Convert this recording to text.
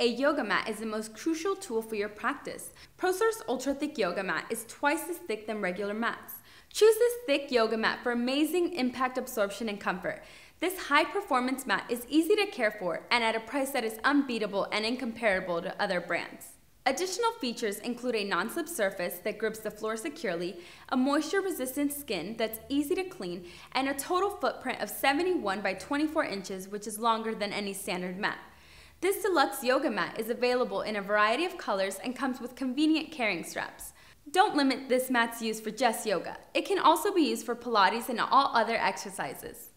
a yoga mat is the most crucial tool for your practice. ProSource Ultra Thick Yoga Mat is twice as thick than regular mats. Choose this thick yoga mat for amazing impact absorption and comfort. This high performance mat is easy to care for and at a price that is unbeatable and incomparable to other brands. Additional features include a non-slip surface that grips the floor securely, a moisture-resistant skin that's easy to clean, and a total footprint of 71 by 24 inches, which is longer than any standard mat. This deluxe yoga mat is available in a variety of colors and comes with convenient carrying straps. Don't limit this mat's use for just yoga. It can also be used for Pilates and all other exercises.